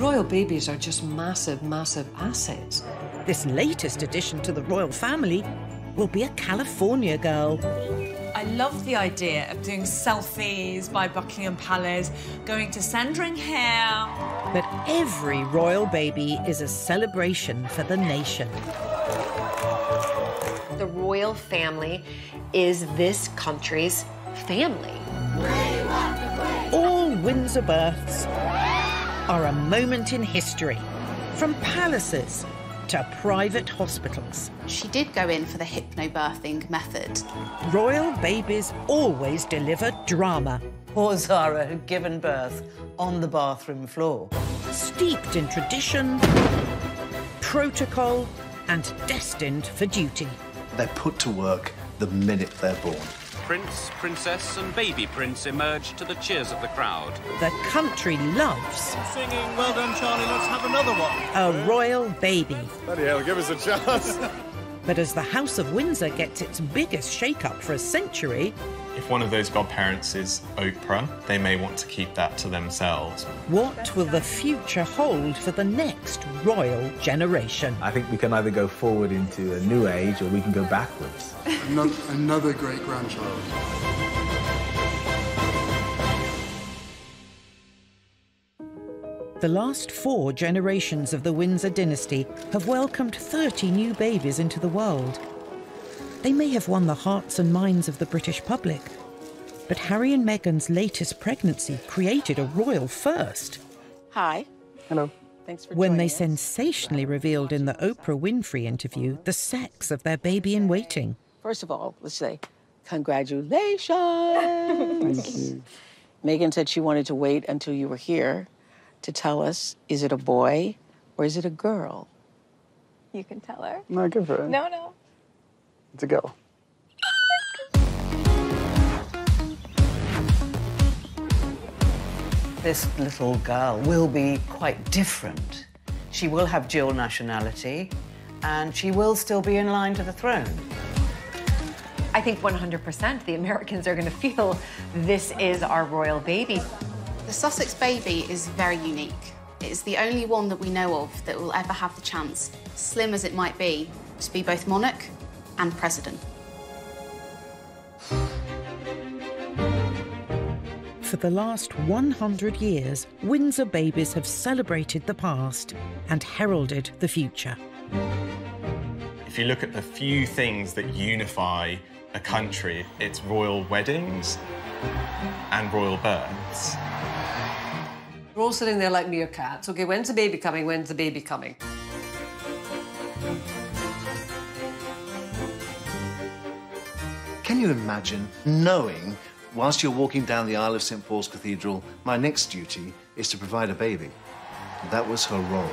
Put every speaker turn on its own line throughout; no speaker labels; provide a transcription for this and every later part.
Royal babies are just massive, massive assets.
This latest addition to the royal family will be a California girl.
I love the idea of doing selfies by Buckingham Palace, going to Sandringham.
But every royal baby is a celebration for the nation.
The royal family is this country's family.
All Windsor births are a moment in history, from palaces to private hospitals.
She did go in for the hypnobirthing method.
Royal babies always deliver drama.
Poor Zara had given birth on the bathroom floor.
Steeped in tradition, protocol, and destined for duty.
They're put to work the minute they're born.
Prince, Princess, and Baby Prince emerge to the cheers of the crowd.
The country loves
Singing, well done, Charlie, let's have another one.
a royal baby.
Bloody hell, give us a chance.
But as the House of Windsor gets its biggest shake-up for a century,
If one of those godparents is Oprah, they may want to keep that to themselves.
what will the future hold for the next royal generation?
I think we can either go forward into a new age or we can go backwards.
Another, another great grandchild.
The last four generations of the Windsor dynasty have welcomed 30 new babies into the world. They may have won the hearts and minds of the British public, but Harry and Meghan's latest pregnancy created a royal first.
Hi.
Hello.
Thanks for
when they
us.
sensationally revealed in the Oprah Winfrey interview the sex of their baby in waiting.
First of all, let's say congratulations.
Thank you.
Meghan said she wanted to wait until you were here to tell us is it a boy or is it a girl?
You can tell her.
No, go for it.
No, no.
It's a girl.
This little girl will be quite different. She will have dual nationality and she will still be in line to the throne.
I think 100% the Americans are going to feel this is our royal baby.
The Sussex baby is very unique. It's the only one that we know of that will ever have the chance, slim as it might be, to be both monarch and president.
For the last 100 years, Windsor babies have celebrated the past and heralded the future.
If you look at the few things that unify a country, it's royal weddings and royal births.
We're all sitting there like meerkats. Okay, when's the baby coming? When's the baby coming?
Can you imagine knowing, whilst you're walking down the aisle of St Paul's Cathedral, my next duty is to provide a baby? That was her role.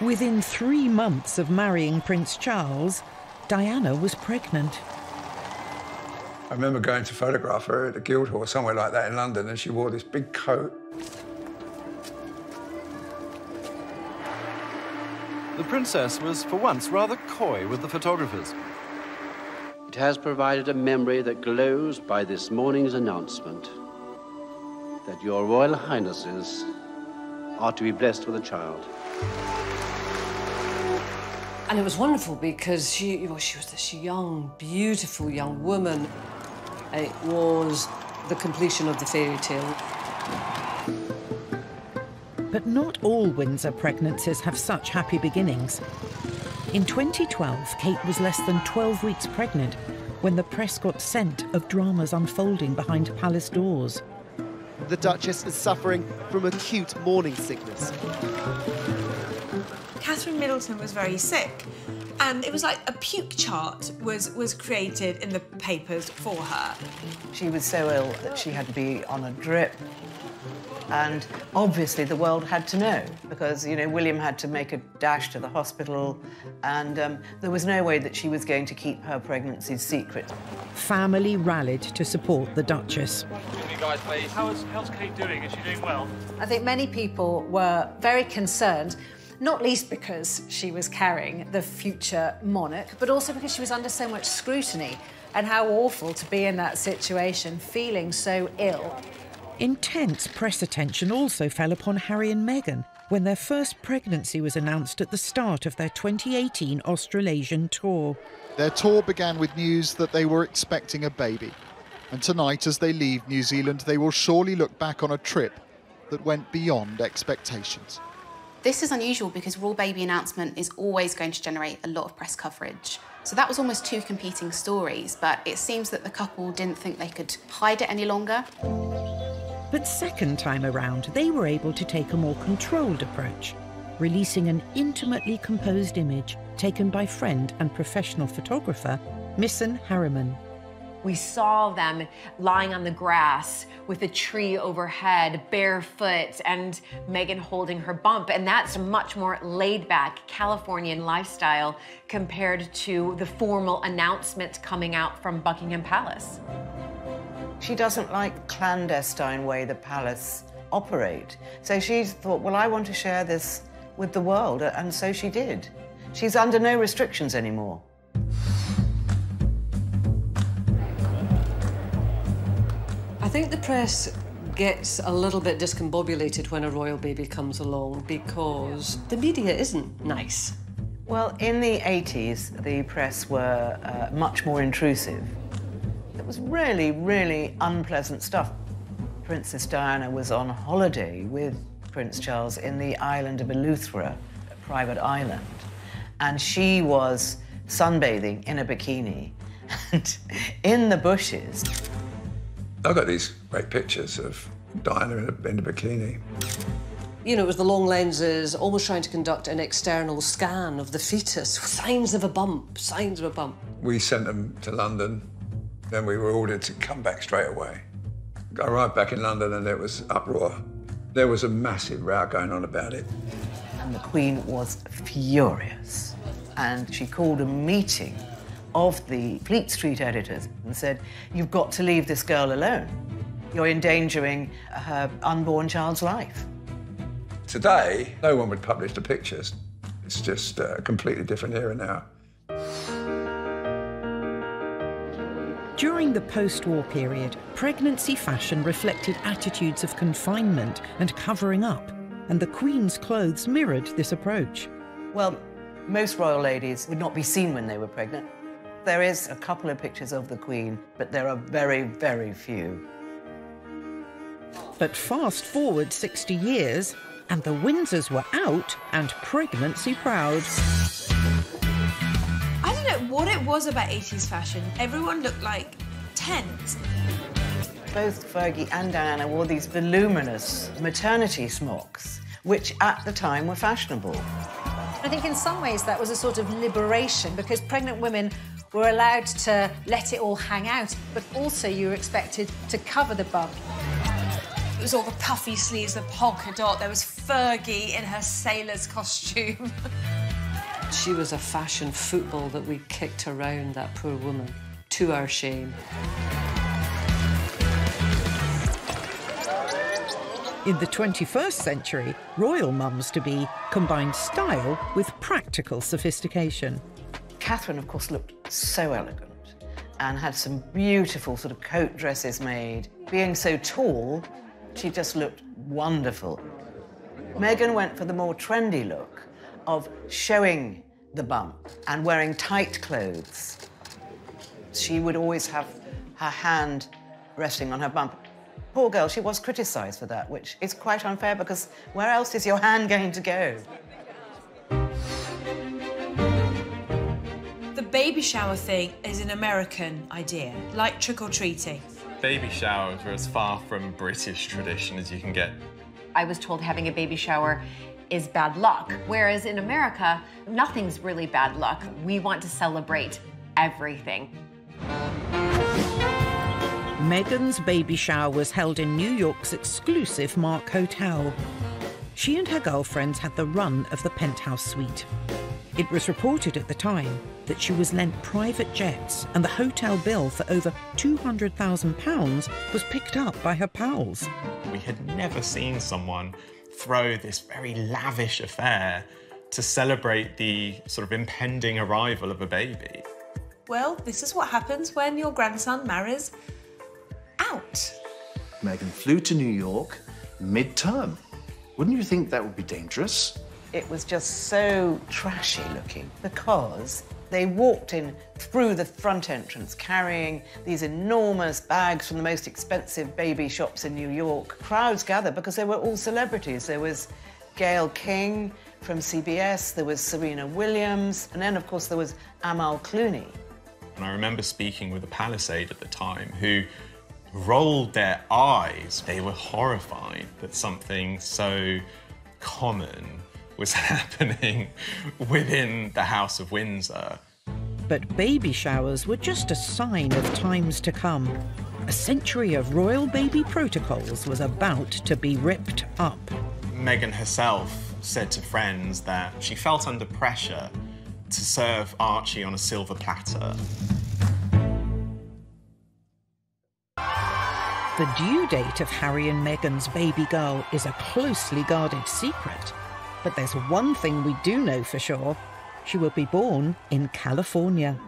Within three months of marrying Prince Charles, Diana was pregnant.
I remember going to photograph her at the Guildhall, somewhere like that in London, and she wore this big coat.
The princess was, for once, rather coy with the photographers.
It has provided a memory that glows by this morning's announcement that your Royal Highnesses are to be blessed with a child.
And it was wonderful because she, you know, she was this young, beautiful young woman. It was the completion of the fairy tale.
But not all Windsor pregnancies have such happy beginnings. In 2012, Kate was less than 12 weeks pregnant when the press got scent of dramas unfolding behind palace doors.
The Duchess is suffering from acute morning sickness.
Catherine Middleton was very sick, and it was like a puke chart was was created in the papers for her.
She was so ill that she had to be on a drip. And obviously the world had to know because, you know, William had to make a dash to the hospital and um, there was no way that she was going to keep her pregnancy secret.
Family rallied to support the Duchess.
You guys, please. How's, how's Kate doing? Is she doing well?
I think many people were very concerned, not least because she was carrying the future monarch, but also because she was under so much scrutiny and how awful to be in that situation, feeling so ill.
Intense press attention also fell upon Harry and Meghan when their first pregnancy was announced at the start of their 2018 Australasian tour.
Their tour began with news that they were expecting a baby. And tonight, as they leave New Zealand, they will surely look back on a trip that went beyond expectations.
This is unusual because royal baby announcement is always going to generate a lot of press coverage. So that was almost two competing stories, but it seems that the couple didn't think they could hide it any longer.
But second time around, they were able to take a more controlled approach, releasing an intimately composed image taken by friend and professional photographer Misan Harriman.
We saw them lying on the grass with a tree overhead, barefoot, and Meghan holding her bump. And that's much more laid back Californian lifestyle compared to the formal announcement coming out from Buckingham Palace.
She doesn't like clandestine way the palace operate. So she thought, well, I want to share this with the world, and so she did. She's under no restrictions anymore.
Think the press gets a little bit discombobulated when a royal baby comes along because the media isn't nice.
Well, in the 80s, the press were uh, much more intrusive. It was really, really unpleasant stuff. Princess Diana was on holiday with Prince Charles in the island of Eleuthera, a private island, and she was sunbathing in a bikini and in the bushes.
I've got these great pictures of Diana in a, in a bikini.
You know, it was the long lenses, almost trying to conduct an external scan of the fetus. Signs of a bump, signs of a bump.
We sent them to London, then we were ordered to come back straight away. I arrived back in London and there was uproar. There was a massive row going on about it.
And the Queen was furious. And she called a meeting of the Fleet Street editors and said, You've got to leave this girl alone. You're endangering her unborn child's life.
Today, no one would publish the pictures. It's just a completely different era now.
During the post war period, pregnancy fashion reflected attitudes of confinement and covering up, and the Queen's clothes mirrored this approach.
Well, most royal ladies would not be seen when they were pregnant. There is a couple of pictures of the Queen, but there are very, very few.
But fast forward 60 years, and the Windsors were out and pregnancy proud.
I don't know what it was about 80s fashion. Everyone looked like tents.
Both Fergie and Diana wore these voluminous maternity smocks, which at the time were fashionable.
I think in some ways that was a sort of liberation because pregnant women were allowed to let it all hang out, but also you were expected to cover the bump.
It was all the puffy sleeves, the polka dot. There was Fergie in her sailor's costume.
She was a fashion football that we kicked around, that poor woman, to our shame.
In the 21st century, royal mums to be combined style with practical sophistication.
Catherine, of course, looked so elegant and had some beautiful sort of coat dresses made. Being so tall, she just looked wonderful. Meghan went for the more trendy look of showing the bump and wearing tight clothes. She would always have her hand resting on her bump. Poor girl, she was criticised for that, which is quite unfair because where else is your hand going to go?
Baby shower thing is an American idea, like trick or treating.
Baby showers are as far from British tradition as you can get.
I was told having a baby shower is bad luck, whereas in America, nothing's really bad luck. We want to celebrate everything.
Meghan's baby shower was held in New York's exclusive Mark Hotel. She and her girlfriends had the run of the penthouse suite. It was reported at the time that she was lent private jets and the hotel bill for over £200,000 was picked up by her pals.
We had never seen someone throw this very lavish affair to celebrate the sort of impending arrival of a baby.
Well, this is what happens when your grandson marries out.
Meghan flew to New York mid-term. Wouldn't you think that would be dangerous?
It was just so trashy looking because they walked in through the front entrance carrying these enormous bags from the most expensive baby shops in New York. Crowds gathered because they were all celebrities. There was Gayle King from CBS, there was Serena Williams, and then, of course, there was Amal Clooney.
And I remember speaking with a Palisade at the time who rolled their eyes. They were horrified that something so common was happening within the House of Windsor.
But baby showers were just a sign of times to come. A century of royal baby protocols was about to be ripped up.
Meghan herself said to friends that she felt under pressure to serve Archie on a silver platter.
The due date of Harry and Meghan's baby girl is a closely guarded secret. But there's one thing we do know for sure. She will be born in California.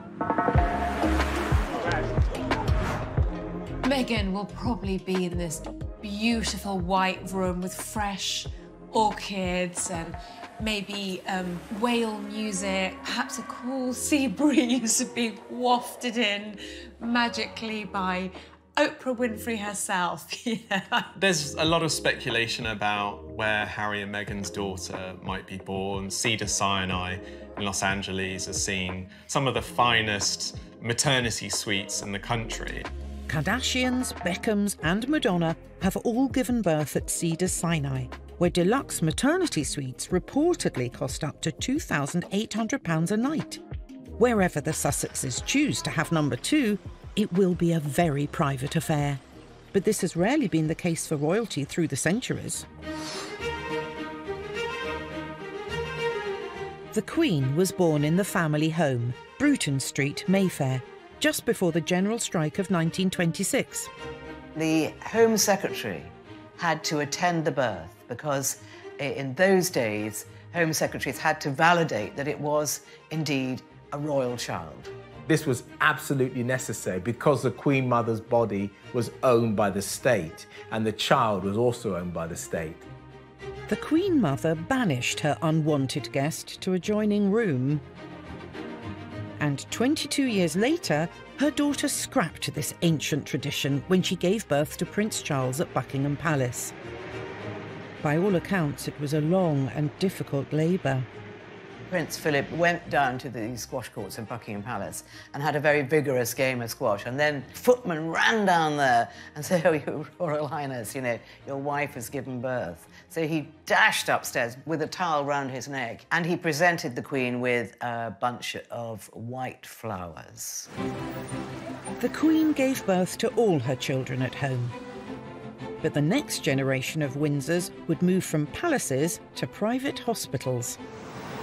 Meghan will probably be in this beautiful white room with fresh orchids and maybe um, whale music, perhaps a cool sea breeze being wafted in magically by Oprah Winfrey herself. yeah.
There's a lot of speculation about where Harry and Meghan's daughter might be born. Cedars-Sinai in Los Angeles has seen some of the finest maternity suites in the country.
Kardashians, Beckhams, and Madonna have all given birth at Cedars-Sinai, where deluxe maternity suites reportedly cost up to £2,800 a night. Wherever the Sussexes choose to have number two, it will be a very private affair. But this has rarely been the case for royalty through the centuries. The Queen was born in the family home, Bruton Street, Mayfair, just before the general strike of 1926.
The Home Secretary had to attend the birth because eh, in those days, Home Secretaries had to validate that it was indeed a royal child.
This was absolutely necessary because the Queen Mother's body was owned by the state and the child was also owned by the state.
The Queen Mother banished her unwanted guest to adjoining room. And 22 years later, her daughter scrapped this ancient tradition when she gave birth to Prince Charles at Buckingham Palace. By all accounts, it was a long and difficult labour.
Prince Philip went down to the squash courts in Buckingham Palace and had a very vigorous game of squash. And then footmen ran down there and said, Oh, Your Royal Highness, you know, your wife has given birth. So he dashed upstairs with a towel round his neck and he presented the Queen with a bunch of white flowers.
The Queen gave birth to all her children at home. But the next generation of Windsors would move from palaces to private hospitals.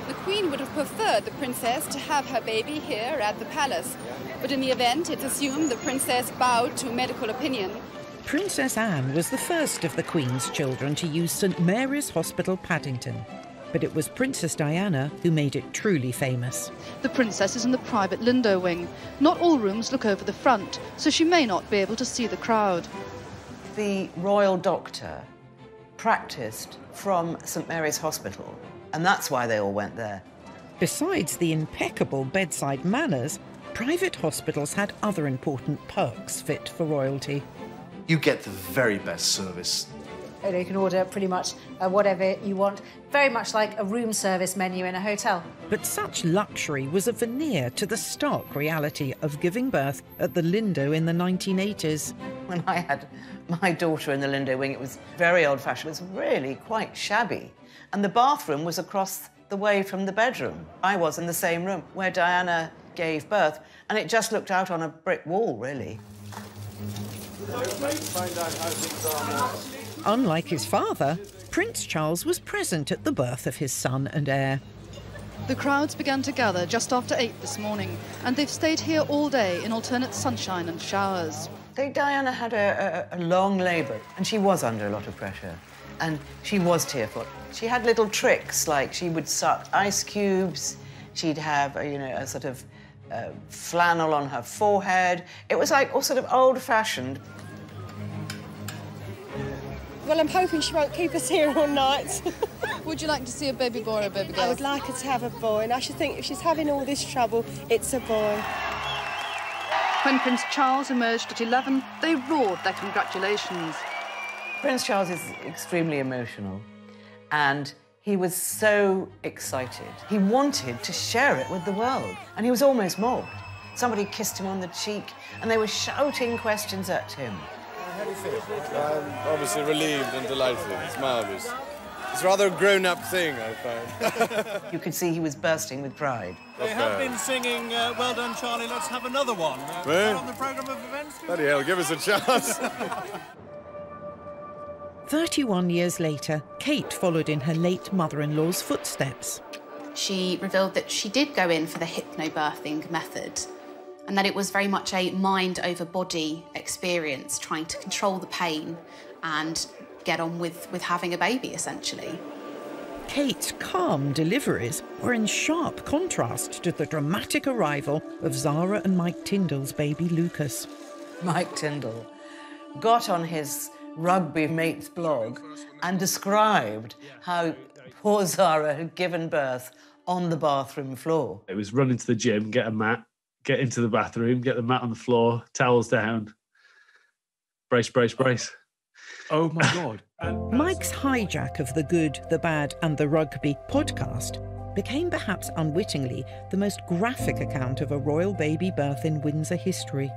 The Queen would have preferred the Princess to have her baby here at the palace. But in the event, it's assumed the Princess bowed to medical opinion.
Princess Anne was the first of the Queen's children to use St Mary's Hospital, Paddington. But it was Princess Diana who made it truly famous.
The Princess is in the private Lindo wing. Not all rooms look over the front, so she may not be able to see the crowd.
The royal doctor practiced from St Mary's Hospital and that's why they all went there.
Besides the impeccable bedside manners, private hospitals had other important perks fit for royalty.
You get the very best service.
You can order pretty much uh, whatever you want, very much like a room service menu in a hotel.
But such luxury was a veneer to the stark reality of giving birth at the Lindo in the 1980s.
When I had my daughter in the Lindo wing, it was very old fashioned. It was really quite shabby. And the bathroom was across the way from the bedroom. I was in the same room where Diana gave birth, and it just looked out on a brick wall, really.
Unlike his father, Prince Charles was present at the birth of his son and heir.
The crowds began to gather just after 8 this morning, and they've stayed here all day in alternate sunshine and showers.
Diana had a, a, a long labour, and she was under a lot of pressure and she was tearful. She had little tricks, like she would suck ice cubes, she'd have, a, you know, a sort of uh, flannel on her forehead. It was like all sort of old-fashioned.
Well, I'm hoping she won't keep us here all night.
Would you like to see a baby boy or a baby girl?
I would like her to have a boy, and I should think if she's having all this trouble, it's a boy.
When Prince Charles emerged at 11, they roared their congratulations.
Prince Charles is extremely emotional and he was so excited. He wanted to share it with the world and he was almost mobbed. Somebody kissed him on the cheek and they were shouting questions at him.
How do you feel? I'm obviously relieved and delighted. It's marvellous. It's rather a grown-up thing, I find.
you could see he was bursting with pride.
They have been singing uh, Well Done Charlie, let's have another one. Uh,
Well.
on the programme of events?
Bloody hell, give us a chance.
31 years later, Kate followed in her late mother in law's footsteps.
She revealed that she did go in for the hypnobirthing method and that it was very much a mind over body experience, trying to control the pain and get on with, with having a baby, essentially.
Kate's calm deliveries were in sharp contrast to the dramatic arrival of Zara and Mike Tindall's baby Lucas.
Mike Tindall got on his rugby mate's blog and described how poor Zara had given birth on the bathroom floor.
It was run into the gym, get a mat, get into the bathroom, get the mat on the floor, towels down, brace, brace, brace.
Oh my God.
Mike's hijack of the good, the bad, and the rugby podcast became perhaps unwittingly the most graphic account of a royal baby birth in Windsor history.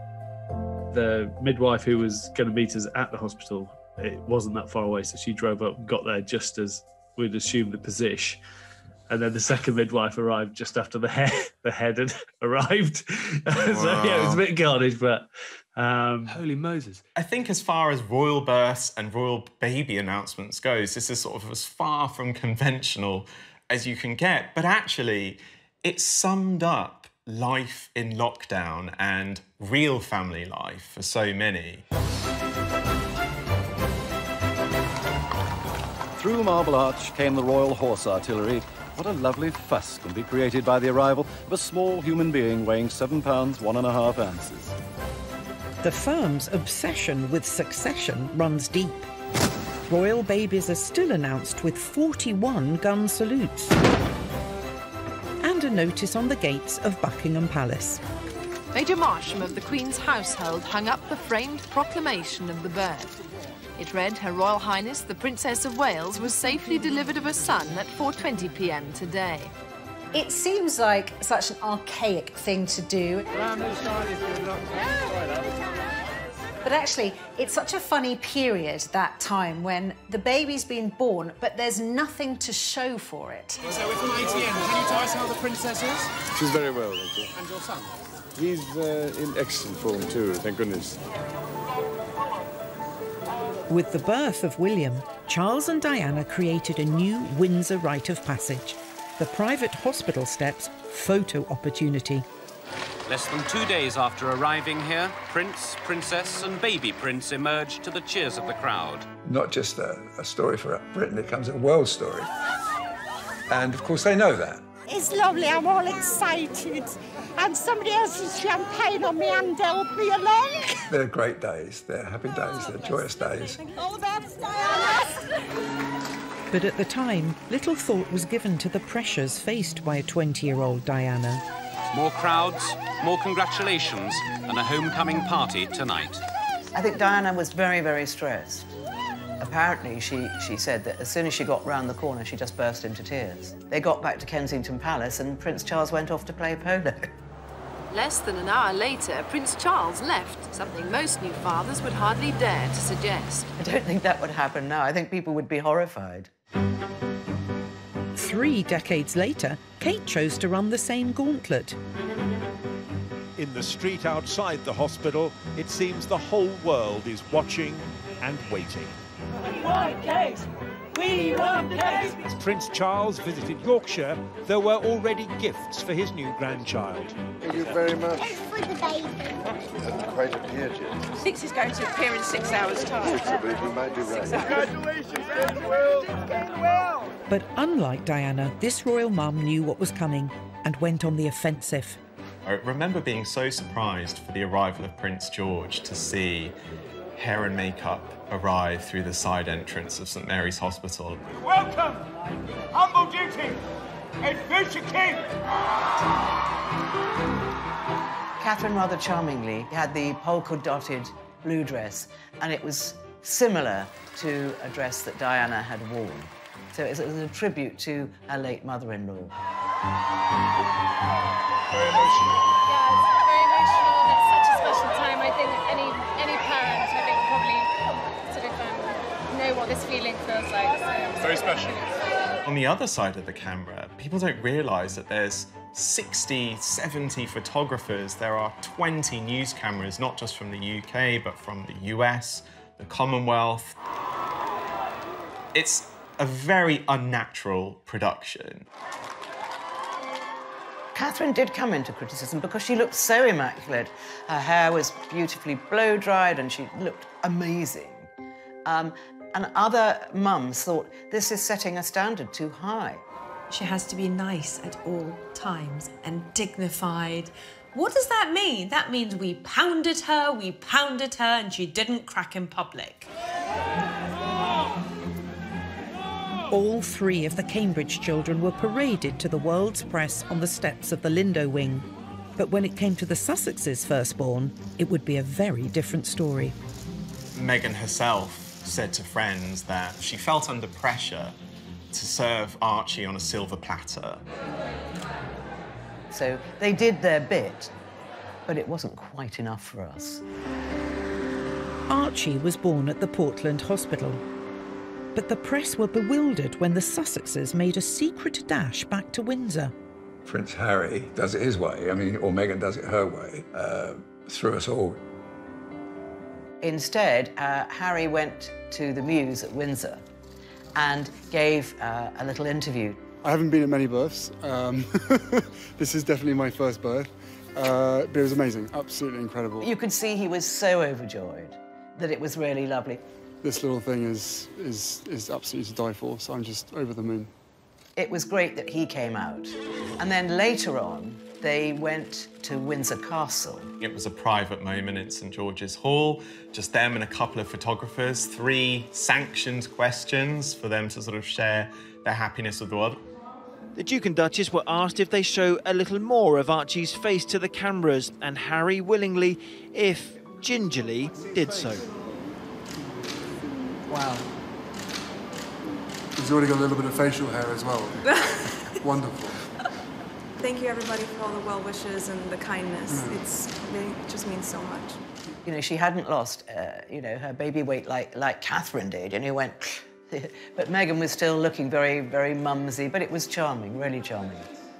The midwife who was going to meet us at the hospital, it wasn't that far away, so she drove up and got there just as we'd assumed the position. And then the second midwife arrived just after the head the head had arrived. so yeah, it was a bit carnage, but um,
holy Moses!
I think as far as royal births and royal baby announcements goes, this is sort of as far from conventional as you can get. But actually, it summed up life in lockdown and real family life for so many.
Through Marble Arch came the Royal Horse Artillery. What a lovely fuss can be created by the arrival of a small human being weighing seven pounds, one and a half ounces.
The firm's obsession with succession runs deep. Royal babies are still announced with 41 gun salutes. And a notice on the gates of Buckingham Palace.
Major Marsham of the Queen's household hung up the framed proclamation of the birth. It read, Her Royal Highness the Princess of Wales was safely delivered of a son at 4.20 p.m. today.
It seems like such an archaic thing to do. But actually, it's such a funny period, that time, when the baby's been born, but there's nothing to show for it.
So we're from ATN. Can you tell us how the princess is?
She's very well, thank you.
And your son?
He's uh, in excellent form too, thank goodness.
With the birth of William, Charles and Diana created a new Windsor rite of passage the private hospital steps photo opportunity.
Less than two days after arriving here, Prince, Princess, and baby Prince emerged to the cheers of the crowd.
Not just a, a story for Britain, it becomes a world story. And of course, they know that.
It's lovely, I'm all excited. And somebody else's champagne on me and help me along.
They're great days, they're happy days, they're joyous days.
All the best, Diana.
But at the time, little thought was given to the pressures faced by a 20 year old Diana.
More crowds, more congratulations, and a homecoming party tonight.
I think Diana was very, very stressed. Apparently, she, she said that as soon as she got round the corner, she just burst into tears. They got back to Kensington Palace and Prince Charles went off to play polo.
Less than an hour later, Prince Charles left, something most new fathers would hardly dare to suggest.
I don't think that would happen now. I think people would be horrified.
Three decades later, Kate chose to run the same gauntlet.
In the street outside the hospital, it seems the whole world is watching and waiting.
We want Kate! We want Kate!
As Prince Charles visited Yorkshire, there were already gifts for his new grandchild.
Thank you very much.
It's for the baby.
Hasn't quite appeared yet.
Six is going to appear in six hours' time.
Possibly, you might be right.
Congratulations, Will. It's going well.
But unlike Diana, this royal mum knew what was coming and went on the offensive.
I remember being so surprised for the arrival of Prince George to see hair and makeup arrive through the side entrance of St Mary's Hospital.
Welcome! Humble duty! A future king!
Catherine rather charmingly had the polka dotted blue dress, and it was similar to a dress that Diana had worn. So it was a tribute to her late mother in law.
Very emotional.
Yeah, this feeling feels like. So.
Very special. On the other side of the camera, people don't realise that there's 60, 70 photographers. There are 20 news cameras, not just from the UK, but from the US, the Commonwealth. It's a very unnatural production.
Catherine did come into criticism because she looked so immaculate. Her hair was beautifully blow dried and she looked amazing. Um, and other mums thought this is setting a standard too high.
She has to be nice at all times and dignified. What does that mean? That means we pounded her, we pounded her, and she didn't crack in public.
All three of the Cambridge children were paraded to the world's press on the steps of the Lindo wing. But when it came to the Sussexes' firstborn, it would be a very different story.
Meghan herself said to friends that she felt under pressure to serve Archie on a silver platter.
So they did their bit, but it wasn't quite enough for us.
Archie was born at the Portland Hospital. But the press were bewildered when the Sussexes made a secret dash back to Windsor.
Prince Harry does it his way, I mean, or Meghan does it her way, uh, through us all.
Instead, uh, Harry went to the Mews at Windsor and gave uh, a little interview.
I haven't been at many births. Um, this is definitely my first birth. Uh, but it was amazing, absolutely incredible.
You could see he was so overjoyed that it was really lovely.
This little thing is, is, is absolutely to die for, so I'm just over the moon.
It was great that he came out. And then later on, they went to Windsor Castle.
It was a private moment in St George's Hall, just them and a couple of photographers, three sanctioned questions for them to sort of share their happiness with the world.
The Duke and Duchess were asked if they show a little more of Archie's face to the cameras, and Harry willingly, if gingerly, did so.
Wow. He's already got a little bit of facial hair as well. Wonderful.
Thank you, everybody, for all the well wishes and the kindness.
Mm.
It's it just means so much.
You know, she hadn't lost, uh, you know, her baby weight like, like Catherine did, and he went... but Meghan was still looking very, very mumsy, but it was charming, really charming.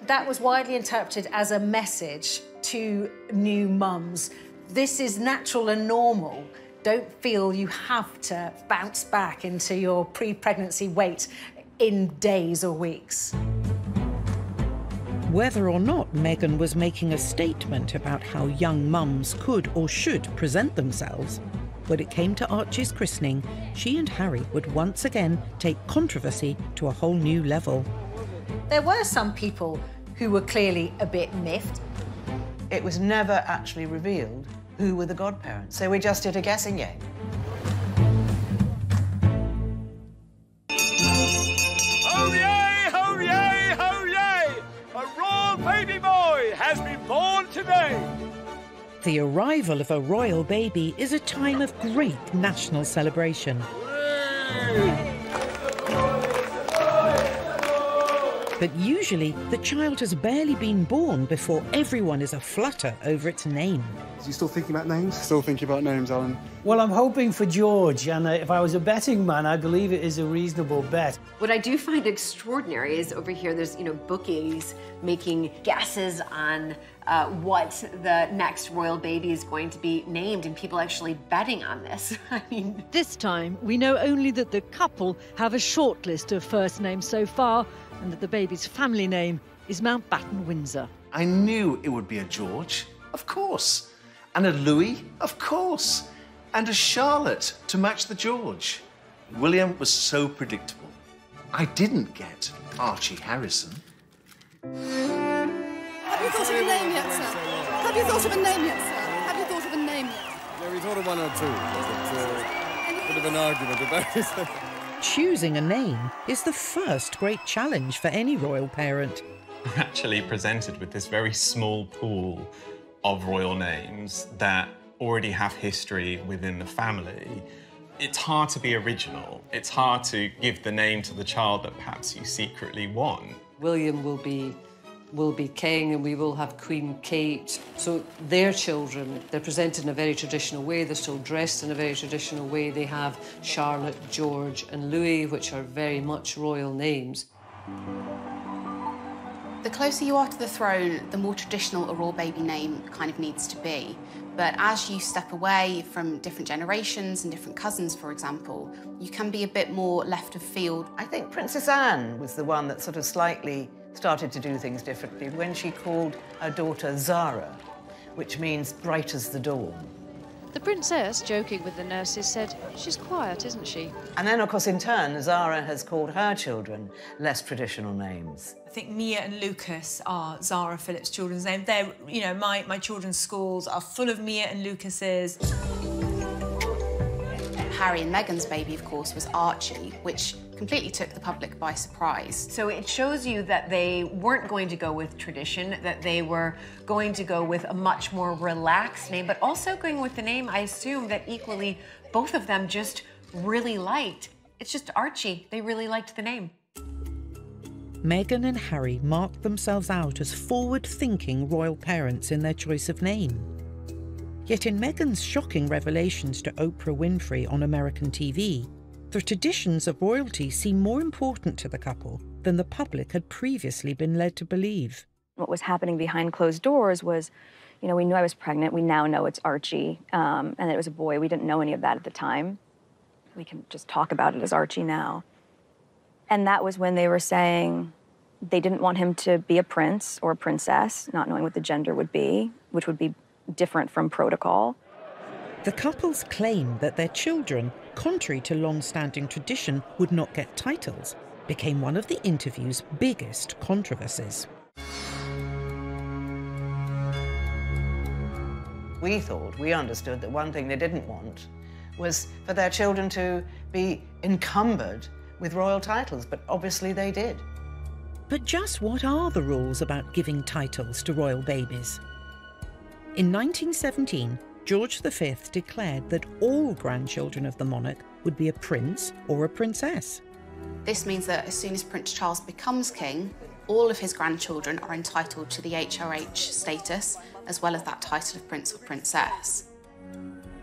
That was widely interpreted as a message to new mums. This is natural and normal. Don't feel you have to bounce back into your pre-pregnancy weight in days or weeks.
Whether or not Meghan was making a statement about how young mums could or should present themselves, when it came to Archie's christening, she and Harry would once again take controversy to a whole new level.
There were some people who were clearly a bit miffed.
It was never actually revealed who were the godparents, so we just did a guessing game.
Today.
The arrival of a royal baby is a time of great national celebration. But usually, the child has barely been born before everyone is aflutter over its name.
Are you still thinking about names? Still thinking about names, Alan.
Well, I'm hoping for George, and uh, if I was a betting man, I believe it is a reasonable bet.
What I do find extraordinary is over here there's, you know, bookies making guesses on uh, what the next royal baby is going to be named and people actually betting on this. I mean,
This time, we know only that the couple have a short list of first names so far, and that the baby's family name is Mountbatten Windsor.
I knew it would be a George, of course. And a Louis, of course. And a Charlotte to match the George. William was so predictable. I didn't get Archie Harrison.
Have you thought of a name yet, sir? Have you thought of a name yet, sir? Have you thought of a name yet?
Yeah, we thought thought of one or two, but uh, bit of an argument about it.
Choosing a name is the first great challenge for any royal parent.
We're actually presented with this very small pool of royal names that already have history within the family. It's hard to be original. It's hard to give the name to the child that perhaps you secretly want.
William will be will be king and we will have Queen Kate. So their children, they're presented in a very traditional way. They're still dressed in a very traditional way. They have Charlotte, George and Louis, which are very much royal names.
The closer you are to the throne, the more traditional a royal baby name kind of needs to be. But as you step away from different generations and different cousins, for example, you can be a bit more left of field.
I think Princess Anne was the one that sort of slightly started to do things differently when she called her daughter Zara, which means bright as the dawn.
The princess, joking with the nurses, said, She's quiet, isn't she?
And then, of course, in turn, Zara has called her children less traditional names.
I think Mia and Lucas are Zara Phillips' children's names. They're, you know, my, my children's schools are full of Mia and Lucas's.
Harry and Meghan's baby, of course, was Archie, which completely took the public by surprise.
So it shows you that they weren't going to go with tradition, that they were going to go with a much more relaxed name, but also going with the name I assume that equally both of them just really liked. It's just Archie. They really liked the name.
Meghan and Harry marked themselves out as forward thinking royal parents in their choice of name. Yet in Meghan's shocking revelations to Oprah Winfrey on American TV, the traditions of royalty seem more important to the couple than the public had previously been led to believe.
What was happening behind closed doors was, you know, we knew I was pregnant. We now know it's Archie, um, and that it was a boy. We didn't know any of that at the time. We can just talk about it as Archie now. And that was when they were saying they didn't want him to be a prince or a princess, not knowing what the gender would be, which would be different from protocol.
The couples claim that their children, contrary to long standing tradition, would not get titles, became one of the interview's biggest controversies.
We thought, we understood that one thing they didn't want was for their children to be encumbered with royal titles, but obviously they did.
But just what are the rules about giving titles to royal babies? In 1917, George V declared that all grandchildren of the monarch would be a prince or a princess.
This means that as soon as Prince Charles becomes king, all of his grandchildren are entitled to the HRH status, as well as that title of prince or princess.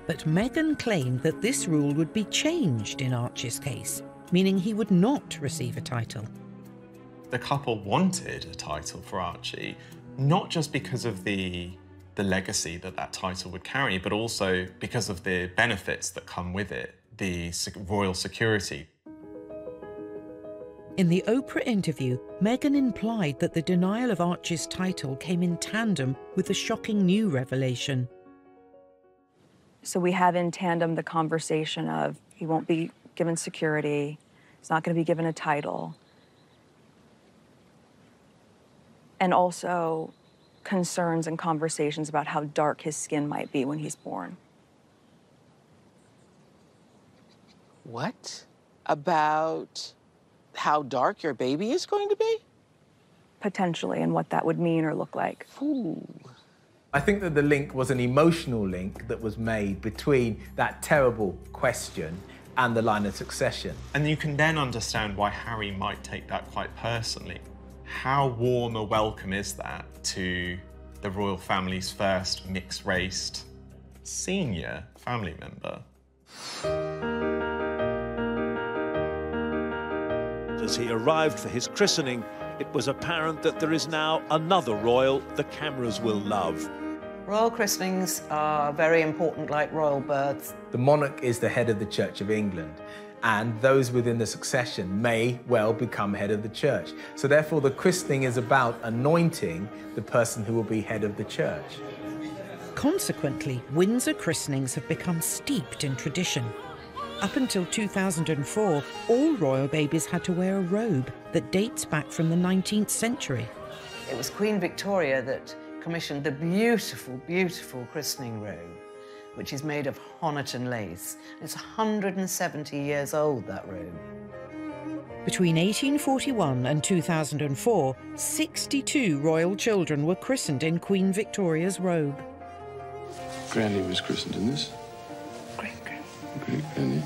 But Meghan claimed that this rule would be changed in Archie's case, meaning he would not receive a title.
The couple wanted a title for Archie, not just because of the the legacy that that title would carry, but also because of the benefits that come with it, the royal security.
In the Oprah interview, Meghan implied that the denial of Archie's title came in tandem with the shocking new revelation.
So we have in tandem the conversation of he won't be given security, he's not going to be given a title. And also concerns and conversations about how dark his skin might be when he's born.
What? About how dark your baby is going to be?
Potentially, and what that would mean or look like.
Ooh.
I think that the link was an emotional link that was made between that terrible question and the line of succession.
And you can then understand why Harry might take that quite personally. How warm a welcome is that to the royal family's first mixed raced senior family member?
As he arrived for his christening, it was apparent that there is now another royal the cameras will love.
Royal christenings are very important, like royal births.
The monarch is the head of the Church of England and those within the succession may well become head of the church. So therefore the christening is about anointing the person who will be head of the church.
Consequently, Windsor christenings have become steeped in tradition. Up until 2004, all royal babies had to wear a robe that dates back from the 19th century.
It was Queen Victoria that commissioned the beautiful, beautiful christening robe which is made of Honiton lace. It's 170 years old, that room.
Between 1841 and 2004, 62 royal children were christened in Queen Victoria's robe.
Granny was christened in this.
Great
Granny. Great Granny.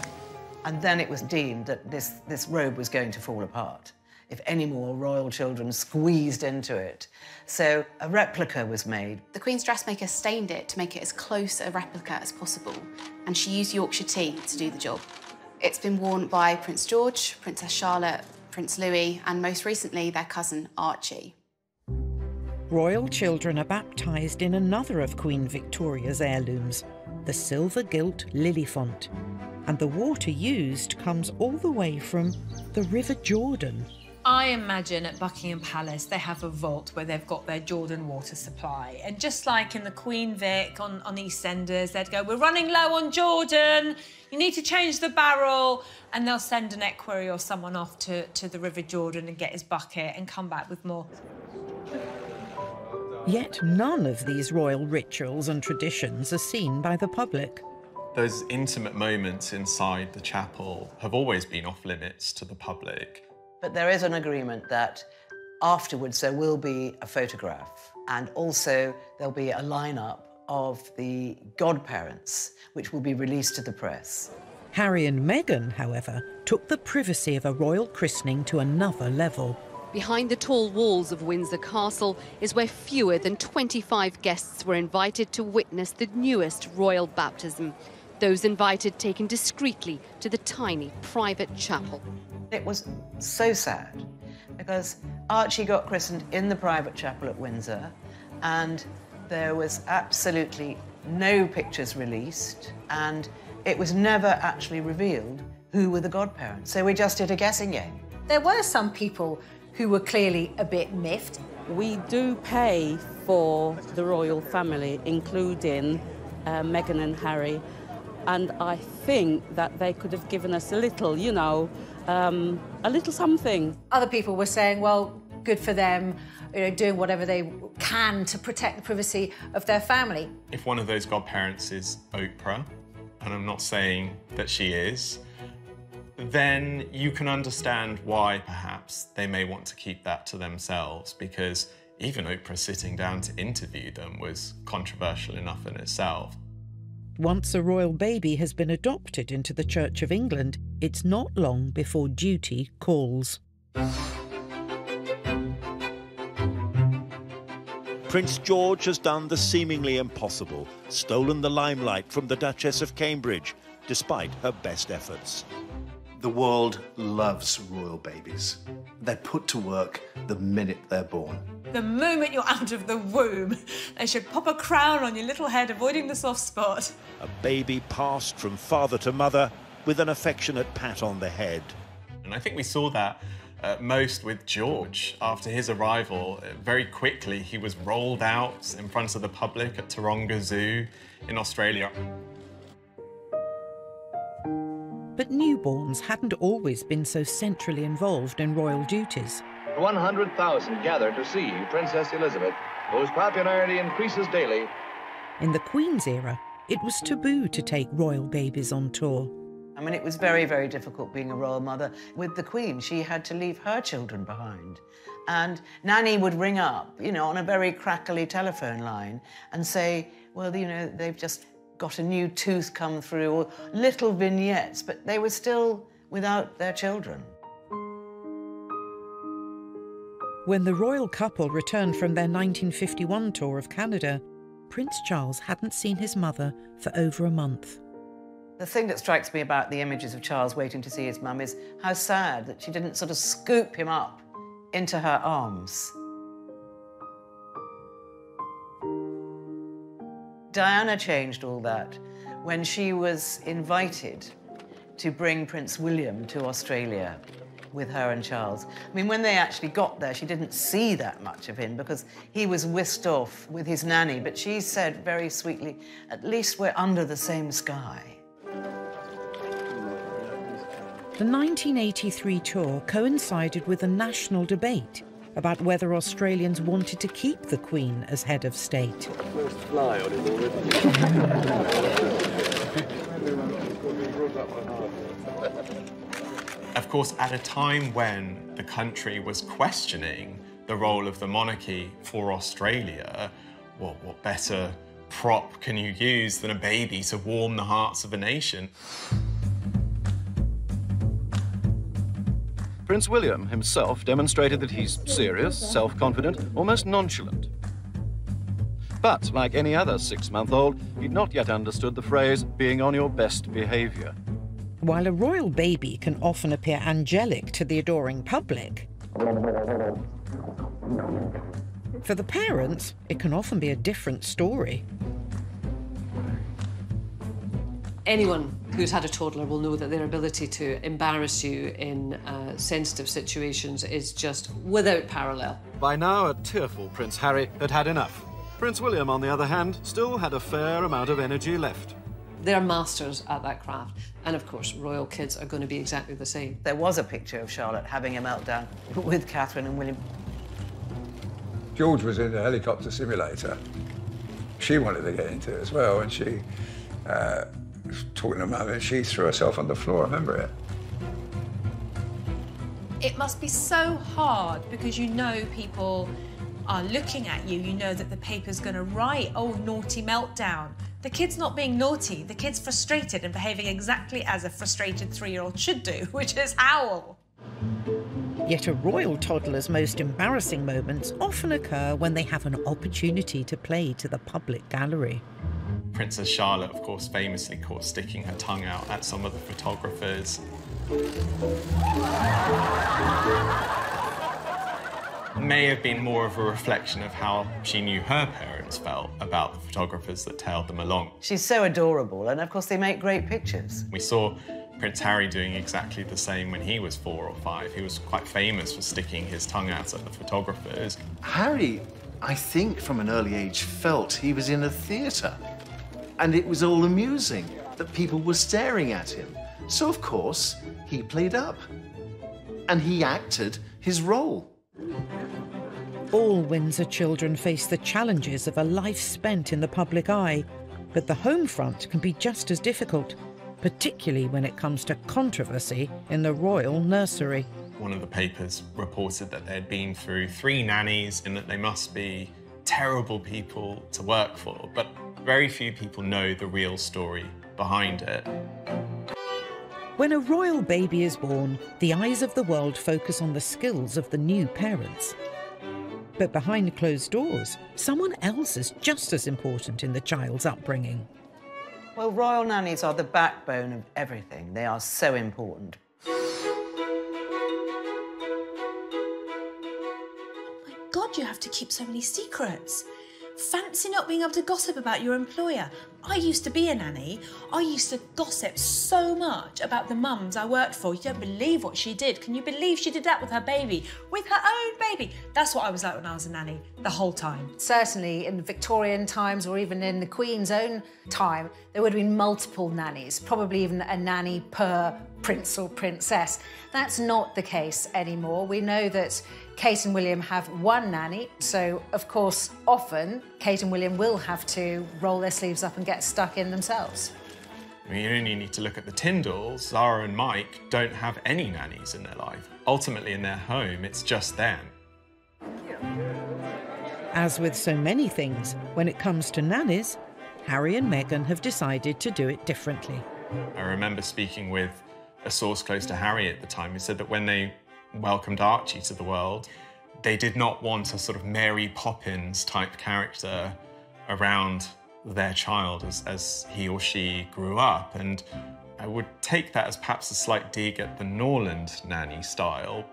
And then it was deemed that this, this robe was going to fall apart if any more royal children squeezed into it. So a replica was made.
The Queen's dressmaker stained it to make it as close a replica as possible, and she used Yorkshire tea to do the job. It's been worn by Prince George, Princess Charlotte, Prince Louis, and most recently their cousin Archie.
Royal children are baptised in another of Queen Victoria's heirlooms, the silver gilt lily font. And the water used comes all the way from the River Jordan.
I imagine at Buckingham Palace they have a vault where they've got their Jordan water supply. And just like in the Queen Vic on, on EastEnders, they'd go, We're running low on Jordan, you need to change the barrel. And they'll send an equerry or someone off to, to the River Jordan and get his bucket and come back with more.
Yet none of these royal rituals and traditions are seen by the public.
Those intimate moments inside the chapel have always been off limits to the public.
But there is an agreement that afterwards there will be a photograph and also there'll be a lineup of the godparents, which will be released to the press.
Harry and Meghan, however, took the privacy of a royal christening to another level.
Behind the tall walls of Windsor Castle is where fewer than 25 guests were invited to witness the newest royal baptism. Those invited taken discreetly to the tiny private chapel.
It was so sad because Archie got christened in the private chapel at Windsor and there was absolutely no pictures released and it was never actually revealed who were the godparents. So we just did a guessing game.
There were some people who were clearly a bit miffed.
We do pay for the royal family, including uh, Meghan and Harry, and I think that they could have given us a little, you know, um, a little something.
Other people were saying, well, good for them, you know, doing whatever they can to protect the privacy of their family.
If one of those godparents is Oprah, and I'm not saying that she is, then you can understand why perhaps they may want to keep that to themselves because even Oprah sitting down to interview them was controversial enough in itself.
Once a royal baby has been adopted into the Church of England, it's not long before duty calls.
Prince George has done the seemingly impossible, stolen the limelight from the Duchess of Cambridge, despite her best efforts.
The world loves royal babies. They're put to work the minute they're born.
The moment you're out of the womb, they should pop a crown on your little head, avoiding the soft spot.
A baby passed from father to mother with an affectionate pat on the head.
And I think we saw that uh, most with George. After his arrival, uh, very quickly he was rolled out in front of the public at Taronga Zoo in Australia.
But newborns hadn't always been so centrally involved in royal duties.
100,000 gathered to see Princess Elizabeth, whose popularity increases daily.
In the Queen's era, it was taboo to take royal babies on tour.
I mean, it was very, very difficult being a royal mother. With the Queen, she had to leave her children behind. And Nanny would ring up, you know, on a very crackly telephone line and say, well, you know, they've just got a new tooth come through, or little vignettes, but they were still without their children.
When the royal couple returned from their 1951 tour of Canada, Prince Charles hadn't seen his mother for over a month.
The thing that strikes me about the images of Charles waiting to see his mum is how sad that she didn't sort of scoop him up into her arms. Diana changed all that when she was invited to bring Prince William to Australia with her and Charles. I mean, when they actually got there, she didn't see that much of him because he was whisked off with his nanny. But she said very sweetly, at least we're under the same sky.
The 1983 tour coincided with a national debate about whether Australians wanted to keep the Queen as head of state.
First fly on it already.
Of course, at a time when the country was questioning the role of the monarchy for Australia, what, what better prop can you use than a baby to warm the hearts of a nation?
Prince William himself demonstrated that he's serious, self-confident, almost nonchalant. But, like any other six-month-old, he'd not yet understood the phrase, being on your best behaviour.
While a royal baby can often appear angelic to the adoring public, for the parents, it can often be a different story.
Anyone who's had a toddler will know that their ability to embarrass you in uh, sensitive situations is just without parallel.
By now, a tearful Prince Harry had had enough. Prince William, on the other hand, still had a fair amount of energy left.
They're masters at that craft. And of course, royal kids are going to be exactly the same.
There was a picture of Charlotte having a meltdown with Catherine and William.
George was in the helicopter simulator. She wanted to get into it as well, and she uh, was talking to mum, and she threw herself on the floor. I remember it.
It must be so hard because you know people are looking at you. You know that the paper's going to write, oh, naughty meltdown. The kid's not being naughty. The kid's frustrated and behaving exactly as a frustrated three-year-old should do, which is howl.
Yet a royal toddler's most embarrassing moments often occur when they have an opportunity to play to the public gallery.
Princess Charlotte, of course, famously caught sticking her tongue out at some of the photographers. May have been more of a reflection of how she knew her parents felt about the photographers that tailed them along.
She's so adorable, and of course, they make great pictures.
We saw Prince Harry doing exactly the same when he was four or five. He was quite famous for sticking his tongue out at the photographers.
Harry, I think from an early age, felt he was in a theatre. And it was all amusing that people were staring at him. So, of course, he played up. And he acted his role.
All Windsor children face the challenges of a life spent in the public eye, but the home front can be just as difficult, particularly when it comes to controversy in the royal nursery.
One of the papers reported that they'd been through three nannies and that they must be terrible people to work for, but very few people know the real story behind it.
When a royal baby is born, the eyes of the world focus on the skills of the new parents. But behind closed doors, someone else is just as important in the child's upbringing.
Well, royal nannies are the backbone of everything. They are so important.
Oh my God, you have to keep so many secrets. Fancy not being able to gossip about your employer. I used to be a nanny. I used to gossip so much about the mums I worked for. You don't believe what she did. Can you believe she did that with her baby? With her own baby. That's what I was like when I was a nanny, the whole time.
Certainly in Victorian times or even in the Queen's own time, there would have been multiple nannies, probably even a nanny per prince or princess. That's not the case anymore. We know that Kate and William have one nanny, so of course, often Kate and William will have to roll their sleeves up and get stuck in themselves.
I mean, you only need to look at the Tindalls. Zara and Mike don't have any nannies in their life. Ultimately, in their home, it's just them.
As with so many things, when it comes to nannies, Harry and Meghan have decided to do it differently.
I remember speaking with a source close to Harry at the time who said that when they welcomed Archie to the world, they did not want a sort of Mary Poppins type character around their child as, as he or she grew up. And I would take that as perhaps a slight dig at the Norland nanny style.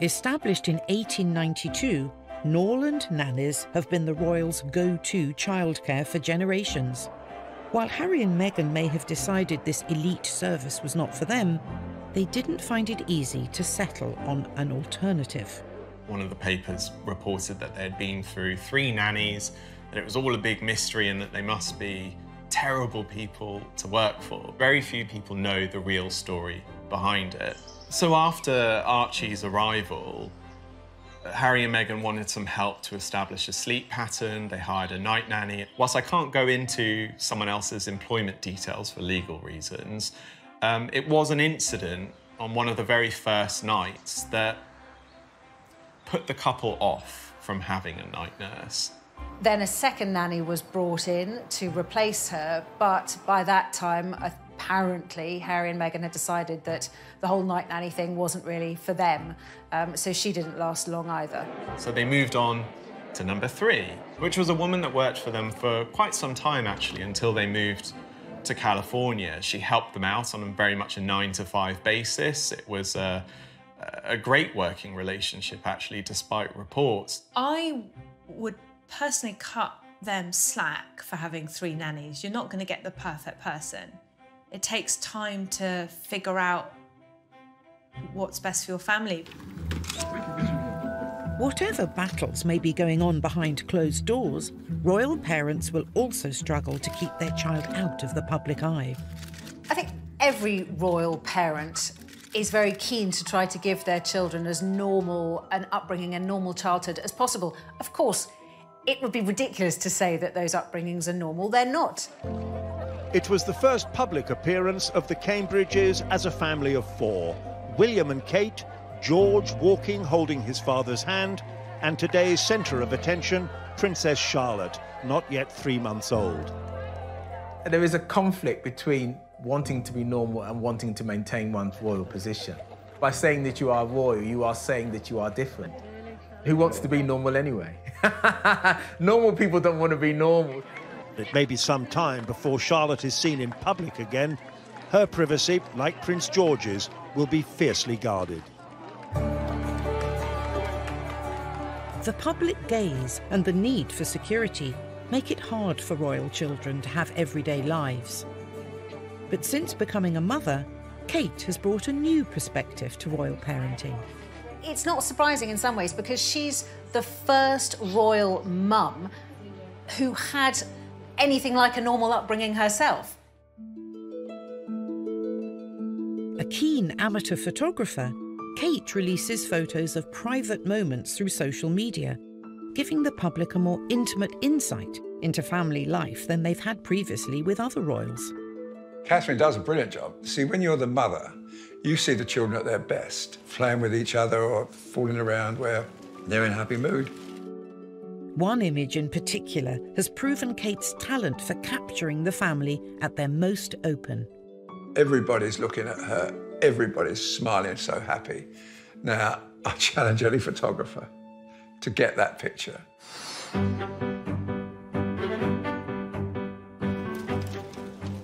Established in 1892, Norland nannies have been the royals' go-to childcare for generations. While Harry and Meghan may have decided this elite service was not for them, they didn't find it easy to settle on an alternative.
One of the papers reported that they'd been through three nannies, that it was all a big mystery and that they must be terrible people to work for. Very few people know the real story behind it. So after Archie's arrival, Harry and Meghan wanted some help to establish a sleep pattern. They hired a night nanny. Whilst I can't go into someone else's employment details for legal reasons, um, it was an incident on one of the very first nights that put the couple off from having a night nurse.
Then a second nanny was brought in to replace her, but by that time, apparently, Harry and Meghan had decided that the whole night nanny thing wasn't really for them, um, so she didn't last long either.
So they moved on to number three, which was a woman that worked for them for quite some time, actually, until they moved to California. She helped them out on a very much a nine to five basis. It was a, a great working relationship, actually, despite reports.
I would personally cut them slack for having three nannies. You're not going to get the perfect person. It takes time to figure out what's best for your family.
Whatever battles may be going on behind closed doors, royal parents will also struggle to keep their child out of the public eye.
I think every royal parent is very keen to try to give their children as normal an upbringing and normal childhood as possible. Of course, it would be ridiculous to say that those upbringings are normal. They're not.
It was the first public appearance of the Cambridges as a family of four William and Kate, George walking holding his father's hand, and today's centre of attention, Princess Charlotte, not yet three months old.
There is a conflict between wanting to be normal and wanting to maintain one's royal position. By saying that you are royal, you are saying that you are different. Who wants to be normal anyway? normal people don't want to be normal.
It may be some time before Charlotte is seen in public again. Her privacy, like Prince George's, will be fiercely guarded.
The public gaze and the need for security make it hard for royal children to have everyday lives. But since becoming a mother, Kate has brought a new perspective to royal parenting.
It's not surprising in some ways because she's the first royal mum who had anything like a normal upbringing herself.
A keen amateur photographer, Kate releases photos of private moments through social media, giving the public a more intimate insight into family life than they've had previously with other royals.
Catherine does a brilliant job. See, when you're the mother, you see the children at their best, playing with each other or fooling around where they're in happy mood.
One image in particular has proven Kate's talent for capturing the family at their most open.
Everybody's looking at her, everybody's smiling so happy. Now, I challenge any photographer to get that picture.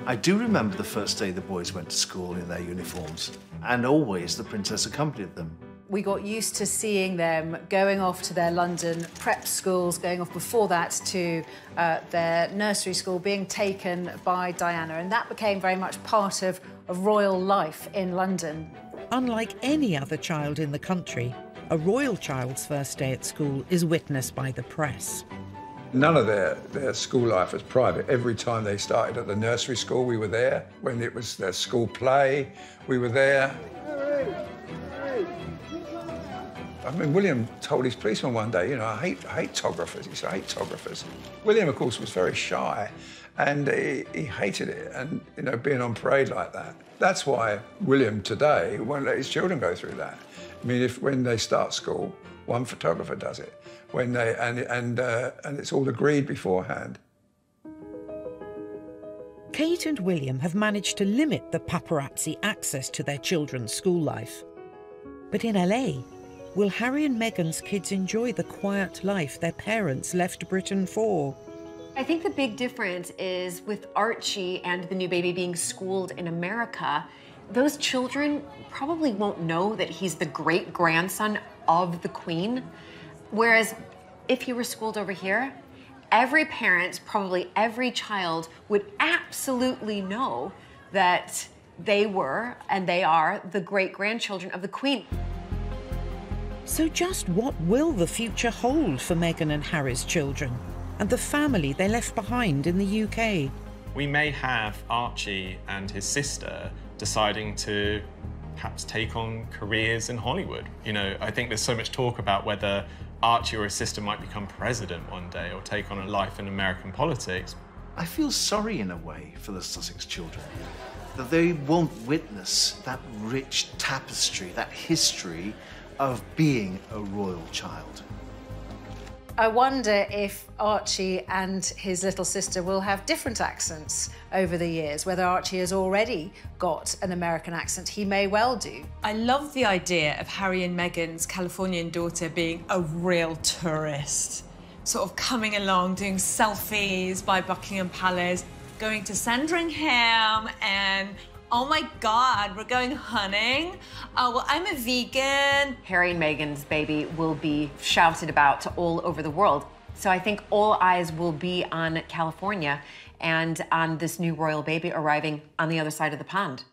I do remember the first day the boys went to school in their uniforms, and always the princess accompanied them.
We got used to seeing them going off to their London prep schools, going off before that to uh, their nursery school, being taken by Diana, and that became very much part of, of royal life in London.
Unlike any other child in the country, a royal child's first day at school is witnessed by the press.
None of their, their school life was private. Every time they started at the nursery school, we were there. When it was their school play, we were there. I mean, William told his policeman one day, you know, I hate, I hate tographers. He said, I hate tographers. William, of course, was very shy and he, he hated it and, you know, being on parade like that. That's why William today won't let his children go through that. I mean, if when they start school, one photographer does it when they and and uh, and it's all agreed beforehand.
Kate and William have managed to limit the paparazzi access to their children's school life. But in LA, will Harry and Meghan's kids enjoy the quiet life their parents left Britain for?
I think the big difference is with Archie and the new baby being schooled in America, those children probably won't know that he's the great grandson of the Queen. Whereas if he were schooled over here, every parent, probably every child, would absolutely know that they were and they are the great grandchildren of the Queen.
So, just what will the future hold for Meghan and Harry's children and the family they left behind in the UK?
We may have Archie and his sister deciding to perhaps take on careers in Hollywood. You know, I think there's so much talk about whether Archie or his sister might become president one day or take on a life in American politics.
I feel sorry in a way for the Sussex children that they won't witness that rich tapestry, that history of being a royal child.
I wonder if Archie and his little sister will have different accents over the years, whether Archie has already got an American accent. He may well do.
I love the idea of Harry and Meghan's Californian daughter being a real tourist, sort of coming along, doing selfies by Buckingham Palace, going to Sandringham and Oh my God, we're going hunting. Oh, well, I'm a vegan.
Harry and Meghan's baby will be shouted about to all over the world. So I think all eyes will be on California and on this new royal baby arriving on the other side of the pond.